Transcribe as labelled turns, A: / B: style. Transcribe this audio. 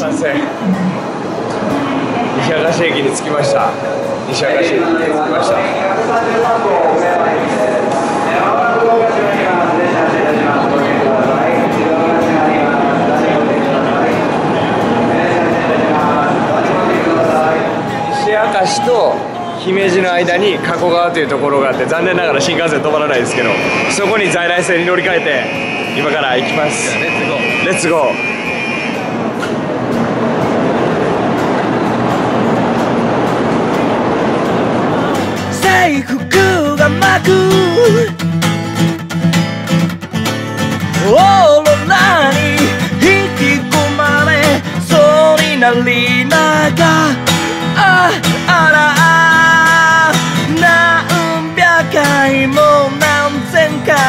A: 完成西明石駅に着きました。西明石駅に着きました。西明石と姫路の間に加古川というところがあって残念ながら新幹線止まらないですけどそこに在来線に乗り換えて今から行きます。レッツゴー
B: 制服が巻く。オーロラに引き込まれそうになりながら。ああら何百回も何千回。